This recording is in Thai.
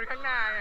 คนข้างหน้าไง